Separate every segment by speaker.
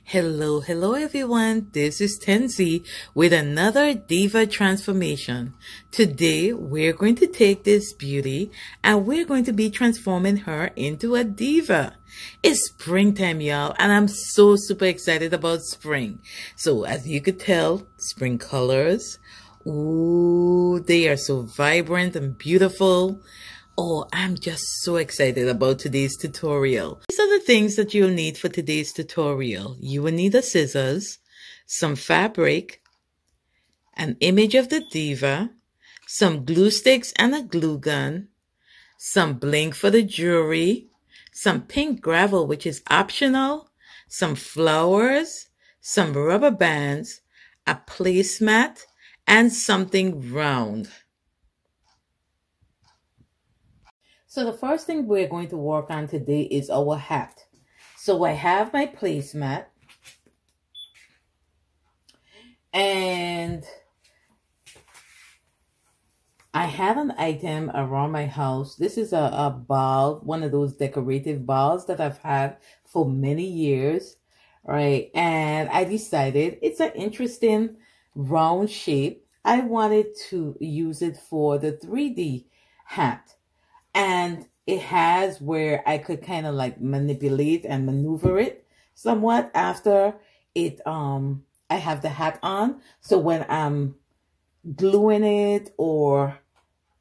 Speaker 1: Hello, hello everyone. This is Tenci with another Diva transformation. Today we're going to take this beauty and we're going to be transforming her into a diva. It's springtime, y'all, and I'm so super excited about spring. So as you could tell, spring colors. Ooh, they are so vibrant and beautiful. Oh, I'm just so excited about today's tutorial. These are the things that you'll need for today's tutorial. You will need a scissors, some fabric, an image of the diva, some glue sticks and a glue gun, some bling for the jewelry, some pink gravel, which is optional, some flowers, some rubber bands, a placemat, and something round. So the first thing we're going to work on today is our hat. So I have my placemat. And I have an item around my house. This is a, a ball, one of those decorative balls that I've had for many years, right? And I decided it's an interesting round shape. I wanted to use it for the 3D hat and it has where I could kind of like manipulate and maneuver it somewhat after it um I have the hat on. So when I'm gluing it or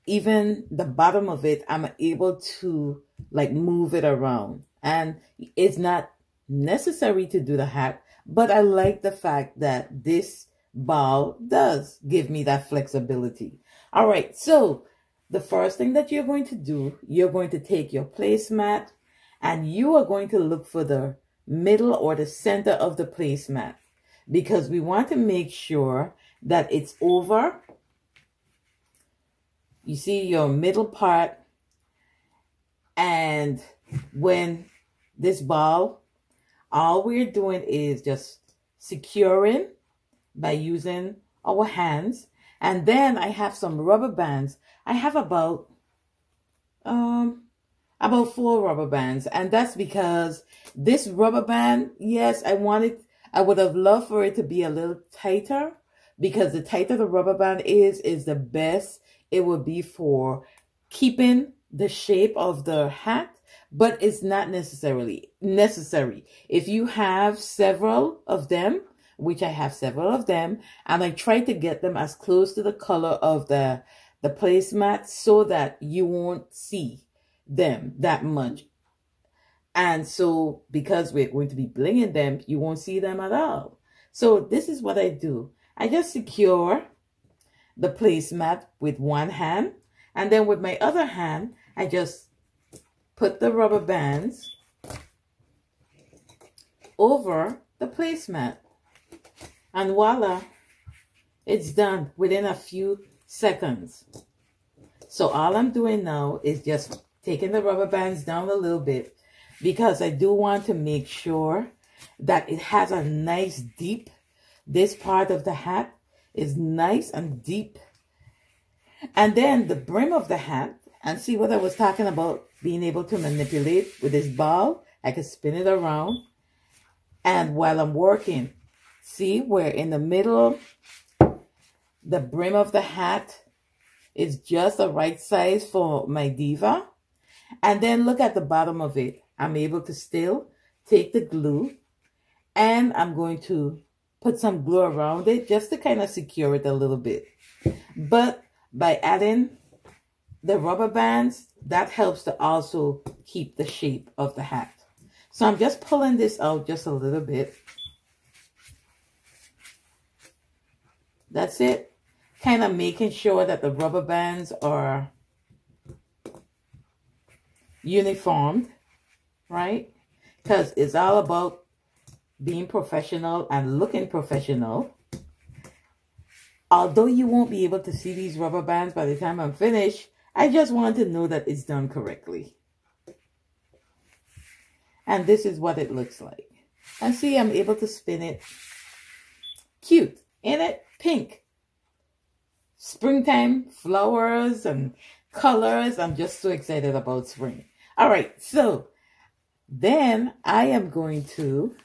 Speaker 1: even the bottom of it I'm able to like move it around. And it's not necessary to do the hat but I like the fact that this ball does give me that flexibility. All right so the first thing that you're going to do, you're going to take your placemat and you are going to look for the middle or the center of the placemat because we want to make sure that it's over. You see your middle part and when this ball, all we're doing is just securing by using our hands. And then I have some rubber bands. I have about um about four rubber bands. And that's because this rubber band yes I wanted I would have loved for it to be a little tighter because the tighter the rubber band is is the best it would be for keeping the shape of the hat. But it's not necessarily necessary. If you have several of them which I have several of them and I try to get them as close to the color of the the placemat so that you won't see them that much. And so because we're going to be blinging them, you won't see them at all. So this is what I do. I just secure the placemat with one hand. And then with my other hand, I just put the rubber bands over the placemat. And voila, it's done within a few seconds. So all I'm doing now is just taking the rubber bands down a little bit because I do want to make sure that it has a nice deep, this part of the hat is nice and deep. And then the brim of the hat, and see what I was talking about, being able to manipulate with this ball, I can spin it around. And while I'm working, see where in the middle the brim of the hat is just the right size for my diva. And then look at the bottom of it. I'm able to still take the glue and I'm going to put some glue around it just to kind of secure it a little bit. But by adding the rubber bands, that helps to also keep the shape of the hat. So I'm just pulling this out just a little bit. That's it kind of making sure that the rubber bands are uniformed, right? Because it's all about being professional and looking professional. Although you won't be able to see these rubber bands by the time I'm finished, I just want to know that it's done correctly. And this is what it looks like. And see, I'm able to spin it. Cute, ain't it? Pink springtime flowers and colors. I'm just so excited about spring. All right, so then I am going to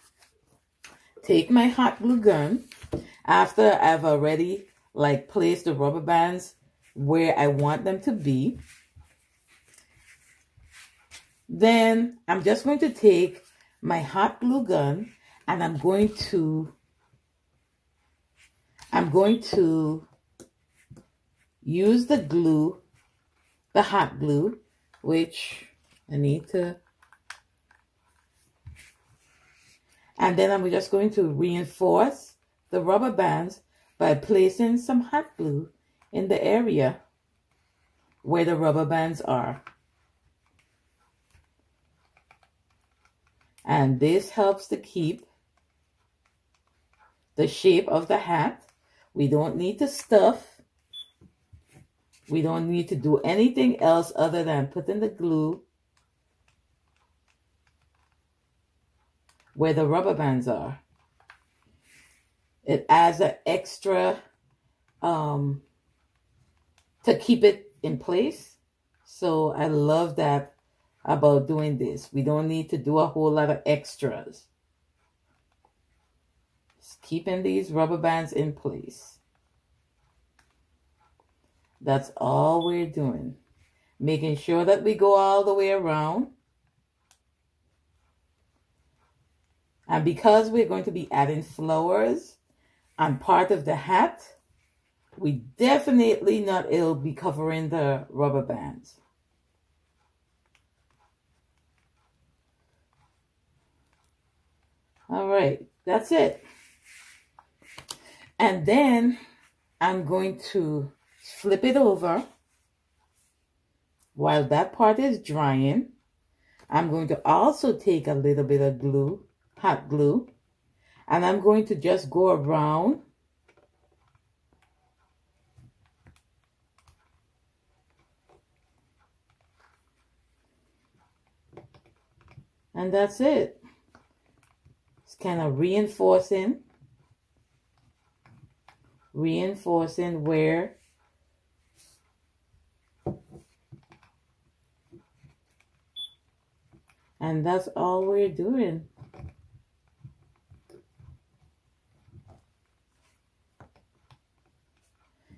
Speaker 1: take my hot glue gun after I've already like placed the rubber bands where I want them to be. Then I'm just going to take my hot glue gun and I'm going to I'm going to use the glue, the hot glue, which I need to and then I'm just going to reinforce the rubber bands by placing some hot glue in the area where the rubber bands are. And this helps to keep the shape of the hat. We don't need to stuff. We don't need to do anything else other than put in the glue where the rubber bands are. It adds an extra um, to keep it in place. So I love that about doing this. We don't need to do a whole lot of extras. Keeping these rubber bands in place. That's all we're doing. Making sure that we go all the way around. And because we're going to be adding flowers on part of the hat, we definitely not it'll be covering the rubber bands. All right, that's it. And then I'm going to flip it over while that part is drying. I'm going to also take a little bit of glue hot glue and I'm going to just go around and that's it it's kind of reinforcing reinforcing where and that's all we're doing.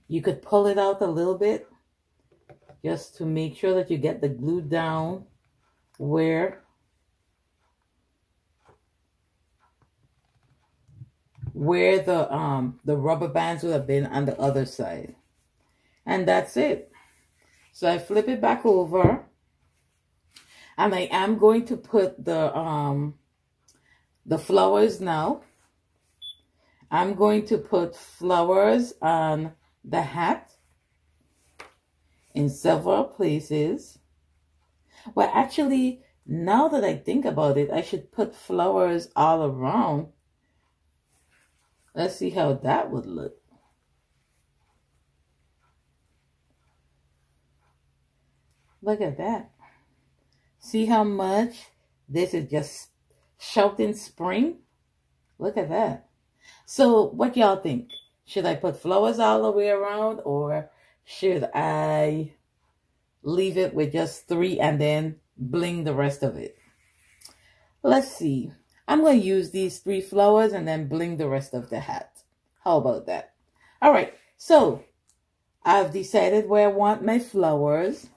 Speaker 1: You could pull it out a little bit just to make sure that you get the glue down where where the um the rubber bands would have been on the other side. And that's it. So I flip it back over and I am going to put the um the flowers now. I'm going to put flowers on the hat in several places. Well, actually, now that I think about it, I should put flowers all around. Let's see how that would look. Look at that. See how much this is just shouting spring? Look at that. So what y'all think? Should I put flowers all the way around or should I leave it with just three and then bling the rest of it? Let's see. I'm going to use these three flowers and then bling the rest of the hat. How about that? All right. So I've decided where I want my flowers.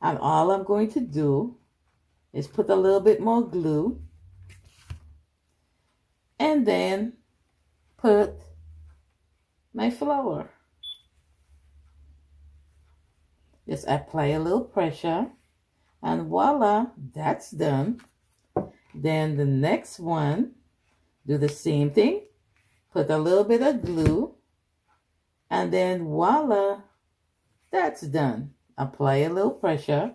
Speaker 1: And all I'm going to do is put a little bit more glue. And then put my flower. Just apply a little pressure and voila, that's done. Then the next one, do the same thing. Put a little bit of glue and then voila, that's done. Apply a little pressure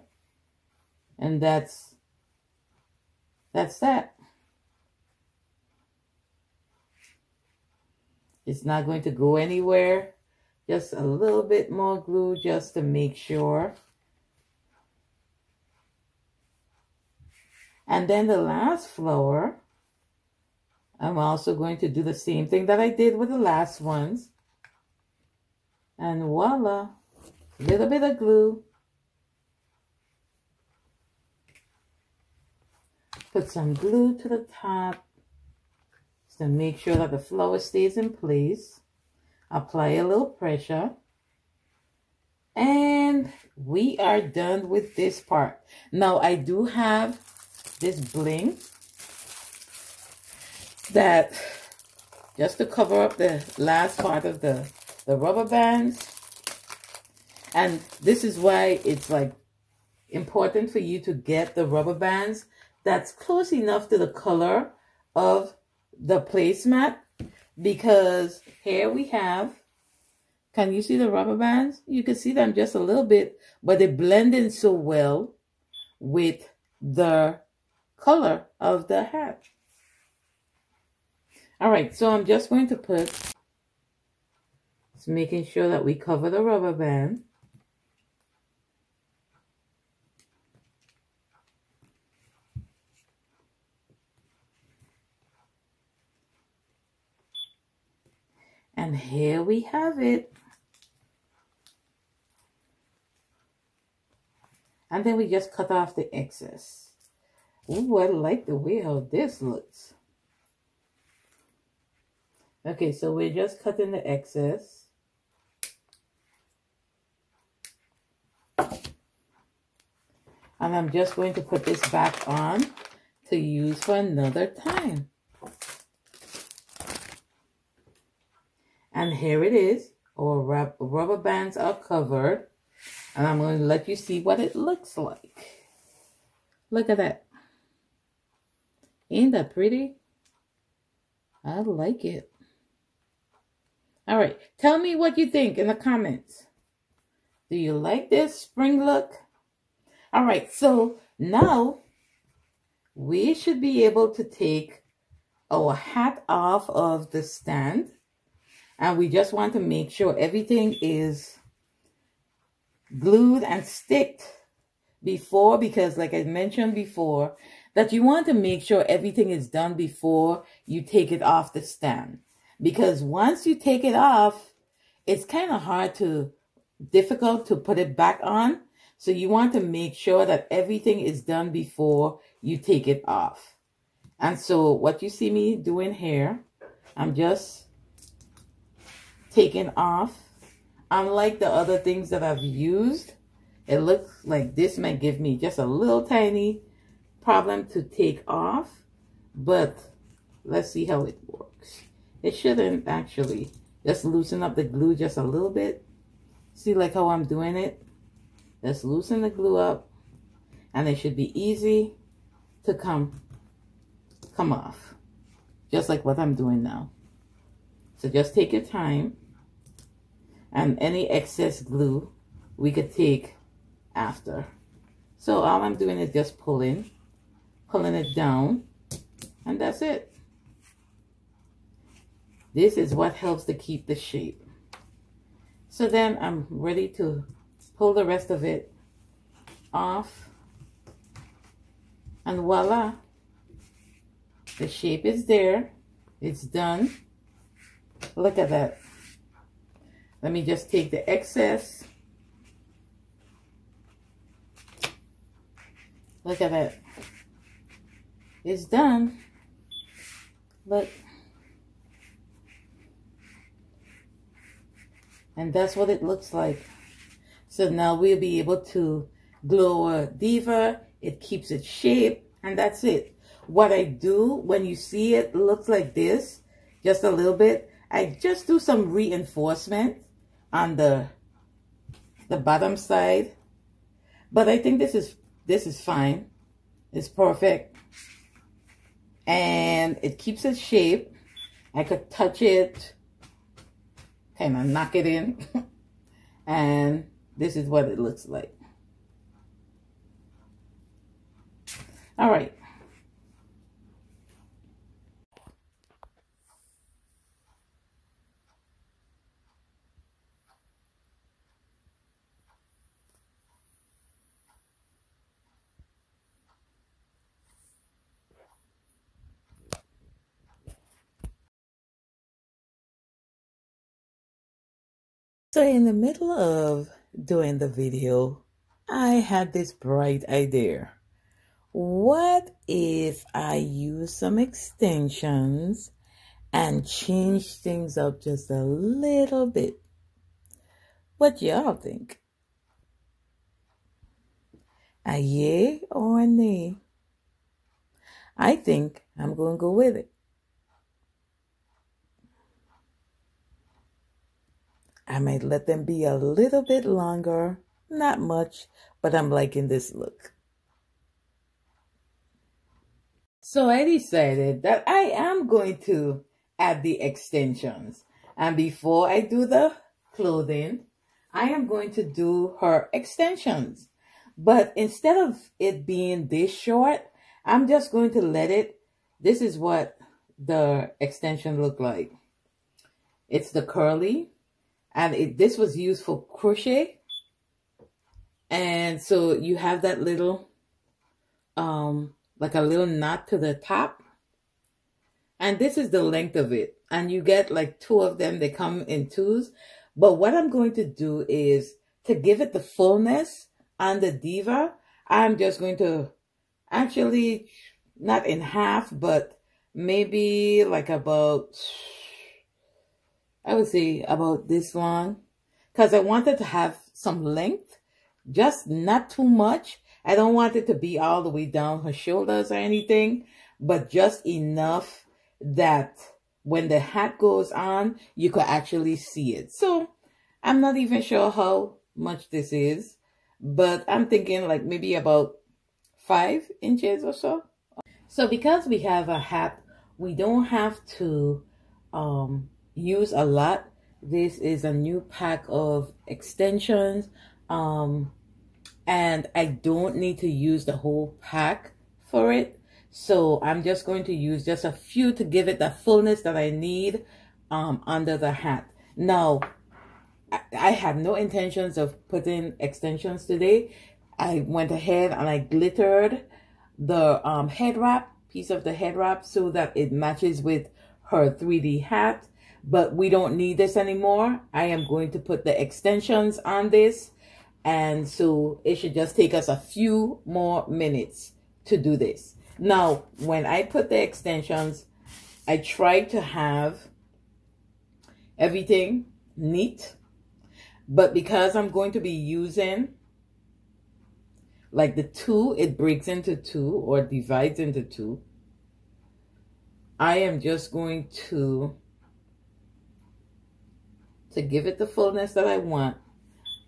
Speaker 1: and that's that's that. It's not going to go anywhere. Just a little bit more glue just to make sure. And then the last flower, I'm also going to do the same thing that I did with the last ones. And voila, a little bit of glue. Put some glue to the top to make sure that the flower stays in place. Apply a little pressure. And we are done with this part. Now I do have this bling that just to cover up the last part of the, the rubber bands. And this is why it's like important for you to get the rubber bands that's close enough to the color of the placemat because here we have can you see the rubber bands you can see them just a little bit but they blend in so well with the color of the hat all right so i'm just going to put just making sure that we cover the rubber band And here we have it. And then we just cut off the excess. Ooh, I like the way how this looks. Okay, so we're just cutting the excess. And I'm just going to put this back on to use for another time. And here it is. Our rubber bands are covered. And I'm going to let you see what it looks like. Look at that. Ain't that pretty? I like it. All right. Tell me what you think in the comments. Do you like this spring look? All right. So now we should be able to take our hat off of the stand and we just want to make sure everything is glued and sticked before because like I mentioned before that you want to make sure everything is done before you take it off the stand. Because once you take it off it's kind of hard to difficult to put it back on. So you want to make sure that everything is done before you take it off. And so what you see me doing here I'm just taking off. Unlike the other things that I've used, it looks like this might give me just a little tiny problem to take off. But let's see how it works. It shouldn't actually. Just loosen up the glue just a little bit. See like how I'm doing it? Just loosen the glue up. And it should be easy to come, come off. Just like what I'm doing now. So just take your time and any excess glue we could take after. So all I'm doing is just pulling, pulling it down, and that's it. This is what helps to keep the shape. So then I'm ready to pull the rest of it off. And voila, the shape is there. It's done. Look at that. Let me just take the excess. Look at that. It's done. But, And that's what it looks like. So now we'll be able to glue our diva. It keeps its shape. And that's it. What I do when you see it looks like this, just a little bit, I just do some reinforcement on the the bottom side. But I think this is this is fine. It's perfect. And it keeps its shape. I could touch it, kind of knock it in. and this is what it looks like. All right. So in the middle of doing the video, I had this bright idea. What if I use some extensions and change things up just a little bit. What y'all think? A yay or a nay? I think I'm going to go with it. I might let them be a little bit longer, not much, but I'm liking this look. So I decided that I am going to add the extensions. And before I do the clothing, I am going to do her extensions. But instead of it being this short, I'm just going to let it. This is what the extension look like. It's the curly. And it, this was used for crochet. And so you have that little, um, like a little knot to the top. And this is the length of it. And you get like two of them. They come in twos. But what I'm going to do is to give it the fullness on the diva, I'm just going to actually not in half, but maybe like about, I would say about this long because I wanted to have some length, just not too much. I don't want it to be all the way down her shoulders or anything, but just enough that when the hat goes on, you could actually see it. So I'm not even sure how much this is, but I'm thinking like maybe about five inches or so. So because we have a hat, we don't have to um, use a lot. This is a new pack of extensions. Um, and I don't need to use the whole pack for it. So I'm just going to use just a few to give it the fullness that I need um, under the hat. Now, I had no intentions of putting extensions today. I went ahead and I glittered the um, head wrap, piece of the head wrap so that it matches with her 3D hat. But we don't need this anymore. I am going to put the extensions on this. And so it should just take us a few more minutes to do this. Now, when I put the extensions, I tried to have everything neat but because I'm going to be using like the two, it breaks into two or divides into two. I am just going to, to give it the fullness that I want,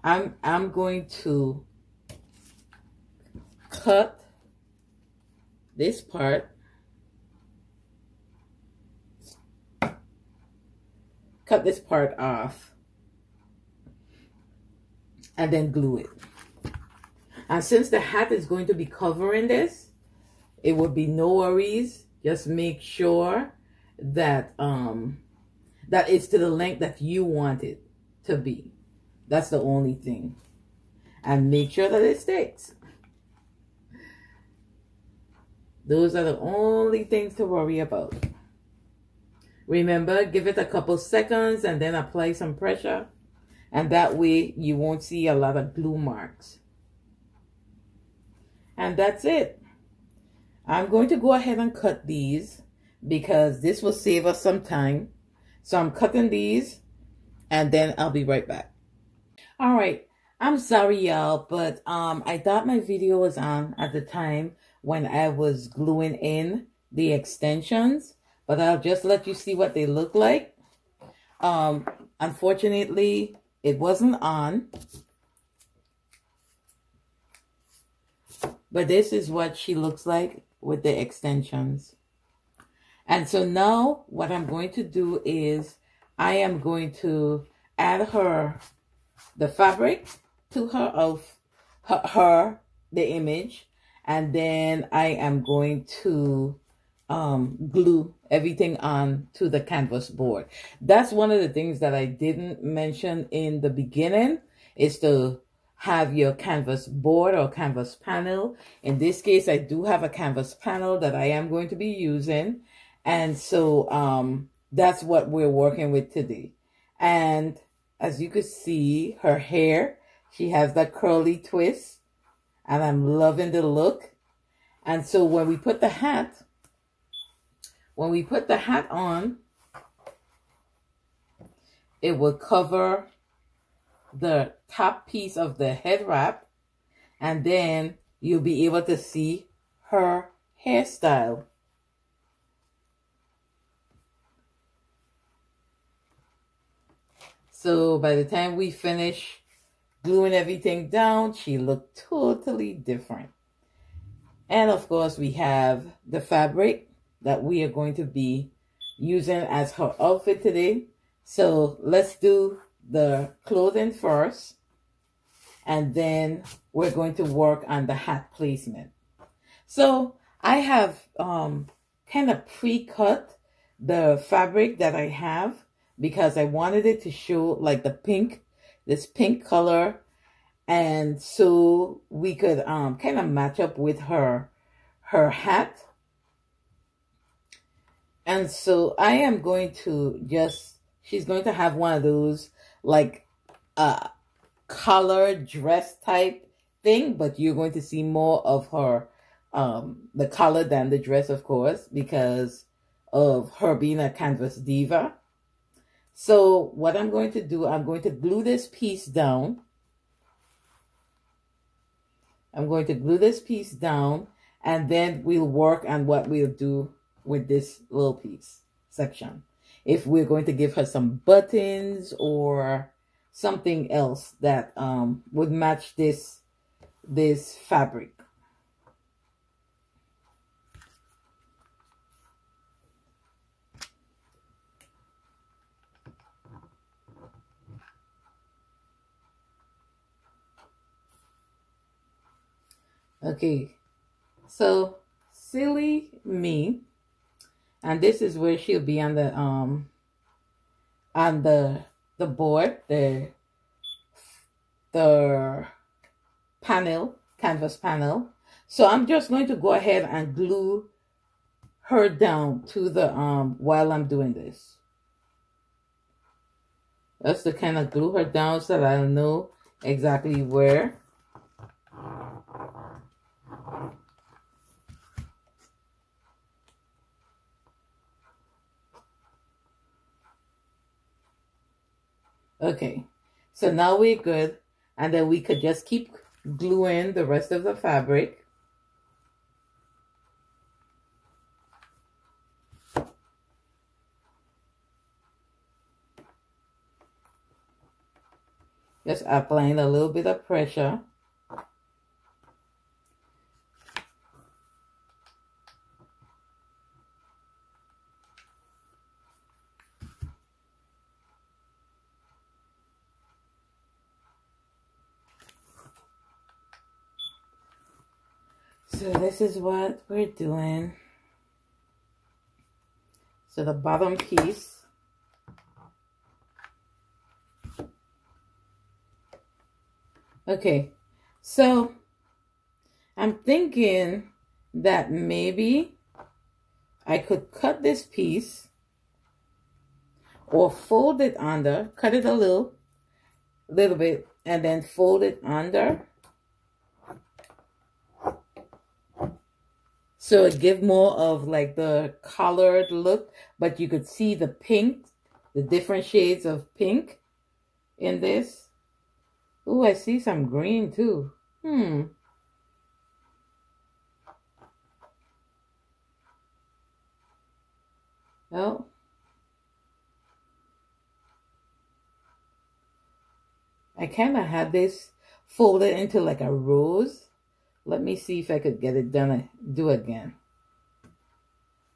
Speaker 1: I'm, I'm going to cut this part cut this part off and then glue it. And since the hat is going to be covering this, it will be no worries. Just make sure that um that it's to the length that you want it to be. That's the only thing. And make sure that it sticks. Those are the only things to worry about. Remember, give it a couple seconds and then apply some pressure and that way you won't see a lot of glue marks. And that's it. I'm going to go ahead and cut these because this will save us some time. So I'm cutting these and then I'll be right back. All right. I'm sorry, y'all, but um, I thought my video was on at the time when I was gluing in the extensions, but I'll just let you see what they look like. Um, unfortunately, it wasn't on. But this is what she looks like with the extensions. And so now what I'm going to do is I am going to add her the fabric to her of her, her the image and then I am going to um, glue everything on to the canvas board. That's one of the things that I didn't mention in the beginning is to have your canvas board or canvas panel. In this case, I do have a canvas panel that I am going to be using. And so um, that's what we're working with today. And as you could see, her hair, she has that curly twist. And I'm loving the look. And so when we put the hat, when we put the hat on, it will cover the top piece of the head wrap and then you'll be able to see her hairstyle. So by the time we finish gluing everything down, she looked totally different. And of course, we have the fabric that we are going to be using as her outfit today. So let's do the clothing first. And then we're going to work on the hat placement. So I have um, kind of pre-cut the fabric that I have because I wanted it to show like the pink, this pink color. And so we could um, kind of match up with her, her hat. And so I am going to just, she's going to have one of those like uh, color dress type thing, but you're going to see more of her, um, the color than the dress, of course, because of her being a canvas diva. So what I'm going to do, I'm going to glue this piece down. I'm going to glue this piece down and then we'll work on what we'll do with this little piece section. If we're going to give her some buttons or something else that um, would match this this fabric. Okay, so silly me, and this is where she'll be on the um on the the board, the the panel, canvas panel. So I'm just going to go ahead and glue her down to the um while I'm doing this. Just to kind of glue her down so that I know exactly where. Okay, so now we're good. And then we could just keep gluing the rest of the fabric. Just applying a little bit of pressure. So this is what we're doing. So the bottom piece. Okay, so I'm thinking that maybe I could cut this piece or fold it under, cut it a little, little bit, and then fold it under So it give more of like the colored look, but you could see the pink, the different shades of pink in this. Oh, I see some green too. Hmm. Well, I kind of had this folded into like a rose. Let me see if I could get it done, do again.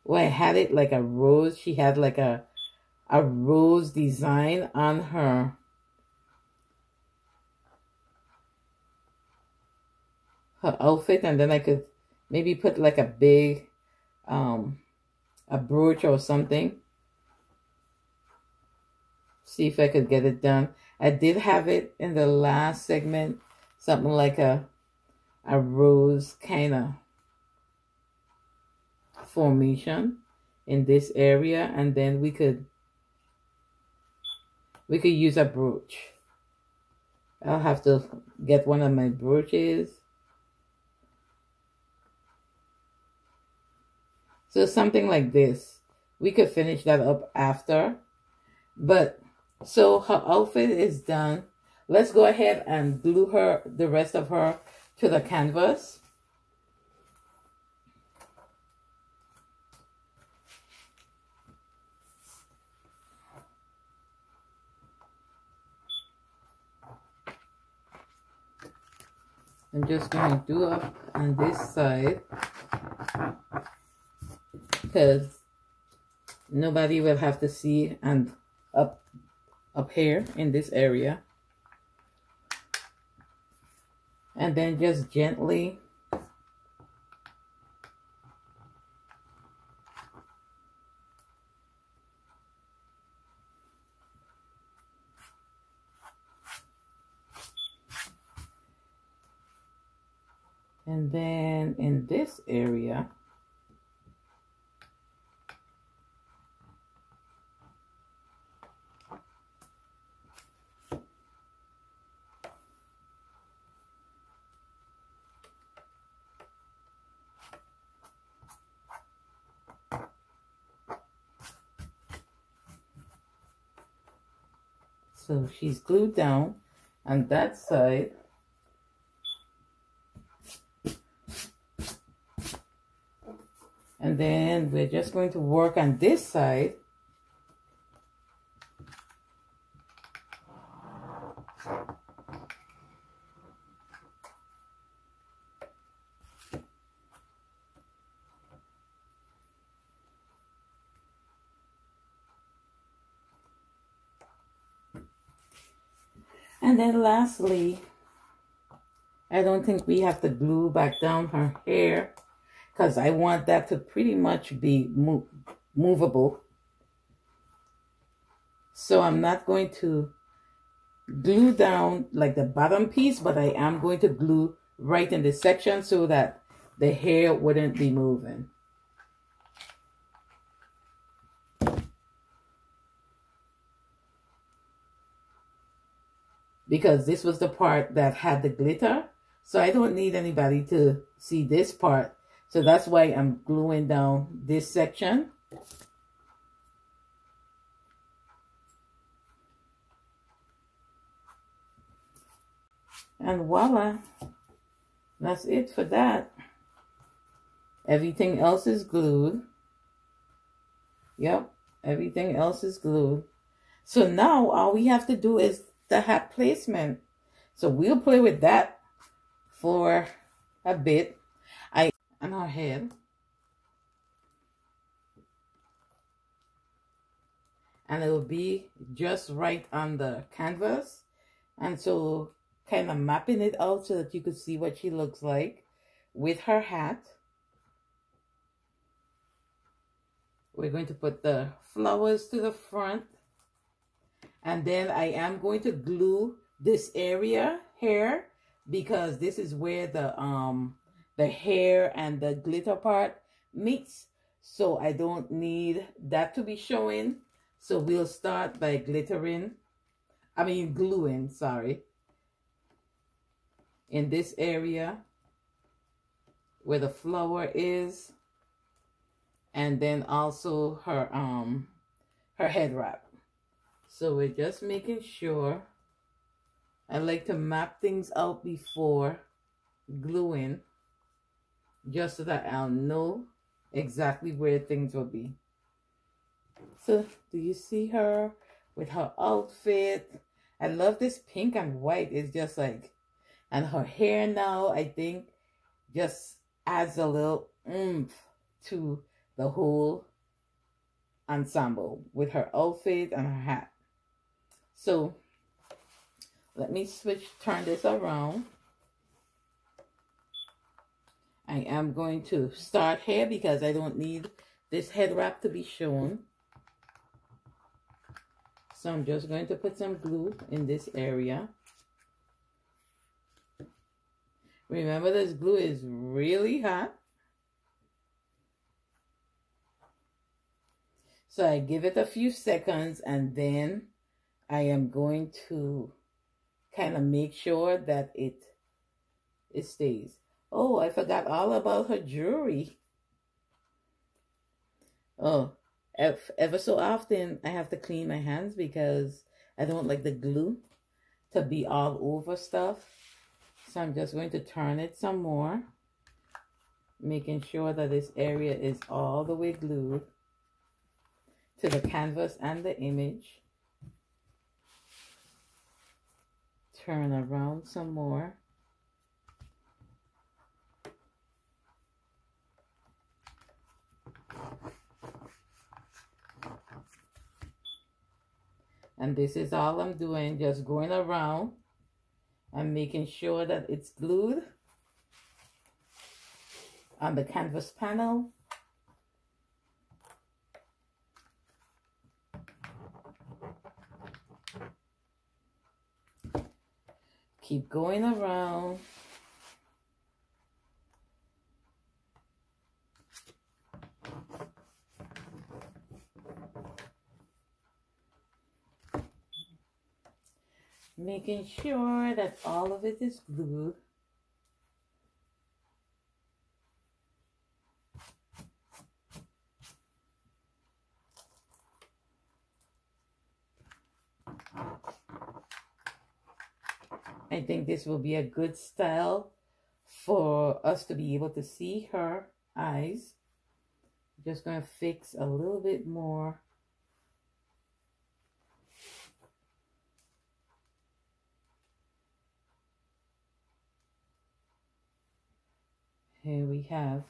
Speaker 1: Well, I had it like a rose. She had like a, a rose design on her. Her outfit. And then I could maybe put like a big, um, a brooch or something. See if I could get it done. I did have it in the last segment. Something like a a rose kind of formation in this area and then we could we could use a brooch. I'll have to get one of my brooches. So something like this. We could finish that up after. But So her outfit is done. Let's go ahead and glue her, the rest of her to the canvas. I'm just going to do up on this side because nobody will have to see and up up here in this area and then just gently And then in this area, So she's glued down on that side. And then we're just going to work on this side. And then lastly, I don't think we have to glue back down her hair because I want that to pretty much be movable. So I'm not going to glue down like the bottom piece, but I am going to glue right in this section so that the hair wouldn't be moving. Because this was the part that had the glitter. So I don't need anybody to see this part so that's why I'm gluing down this section. And voila, that's it for that. Everything else is glued. Yep, everything else is glued. So now all we have to do is the hat placement. So we'll play with that for a bit I and her head. And it will be just right on the canvas. And so kind of mapping it out so that you could see what she looks like with her hat. We're going to put the flowers to the front. And then I am going to glue this area here because this is where the um the hair and the glitter part meets. So I don't need that to be showing. So we'll start by glittering. I mean gluing, sorry. In this area where the flower is. And then also her um her head wrap. So we're just making sure. I like to map things out before gluing just so that I'll know exactly where things will be. So, do you see her with her outfit? I love this pink and white. It's just like, and her hair now, I think, just adds a little oomph to the whole ensemble with her outfit and her hat. So, let me switch, turn this around. I am going to start here because I don't need this head wrap to be shown. So I'm just going to put some glue in this area. Remember this glue is really hot. So I give it a few seconds and then I am going to kind of make sure that it, it stays. Oh, I forgot all about her jewelry. Oh, ever so often I have to clean my hands because I don't like the glue to be all over stuff. So I'm just going to turn it some more, making sure that this area is all the way glued to the canvas and the image. Turn around some more. And this is all I'm doing, just going around and making sure that it's glued on the canvas panel. Keep going around. making sure that all of it is glued. I think this will be a good style for us to be able to see her eyes. Just going to fix a little bit more Here we have,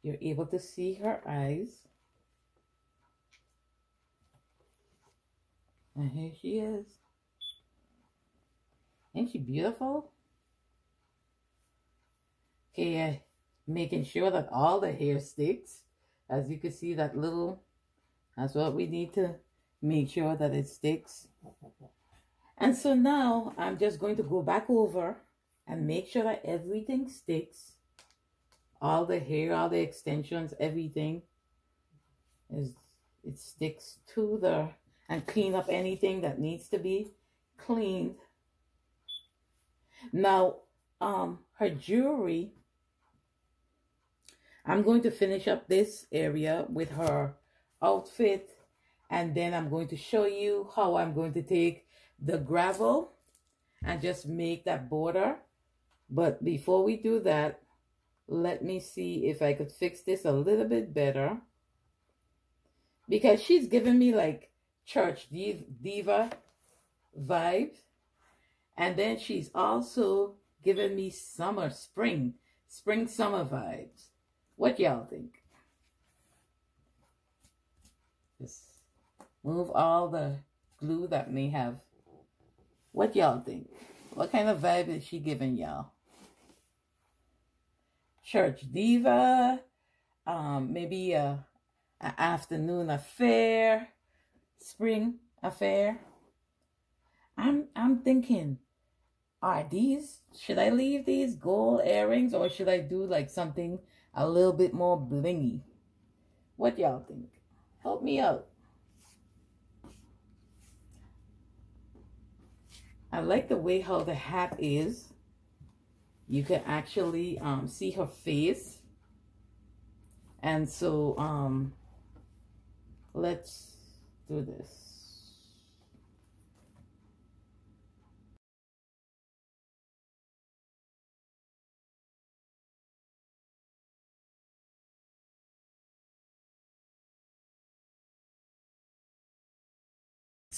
Speaker 1: you're able to see her eyes. And here she is. Ain't she beautiful? Okay, uh, making sure that all the hair sticks. As you can see, that little, that's what we need to make sure that it sticks. And so now I'm just going to go back over and make sure that everything sticks. All the hair, all the extensions, everything is it sticks to the and clean up anything that needs to be cleaned. Now, um, her jewelry, I'm going to finish up this area with her outfit and then I'm going to show you how I'm going to take the gravel and just make that border but before we do that, let me see if I could fix this a little bit better. Because she's giving me like church diva vibes. And then she's also giving me summer, spring, spring, summer vibes. What y'all think? Just move all the glue that may have. What y'all think? What kind of vibe is she giving y'all? church diva, um, maybe a, a afternoon affair, spring affair. I'm I'm thinking, are these should I leave these gold earrings or should I do like something a little bit more blingy? What y'all think? Help me out. I like the way how the hat is you can actually um, see her face. And so um, let's do this.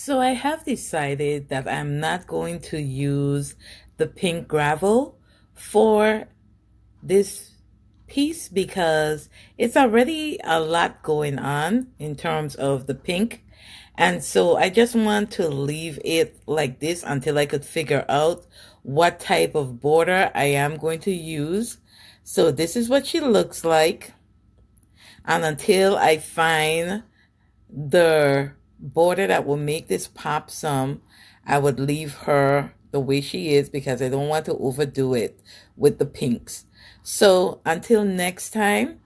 Speaker 1: So I have decided that I'm not going to use the pink gravel for this piece because it's already a lot going on in terms of the pink. And so I just want to leave it like this until I could figure out what type of border I am going to use. So this is what she looks like. And until I find the border that will make this pop some, I would leave her the way she is because I don't want to overdo it with the pinks. So until next time,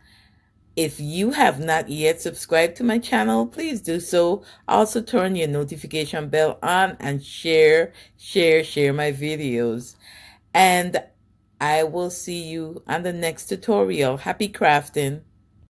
Speaker 1: if you have not yet subscribed to my channel, please do so. Also turn your notification bell on and share, share, share my videos. And I will see you on the next tutorial. Happy crafting.